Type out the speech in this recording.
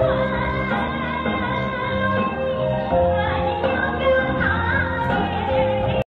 Bye.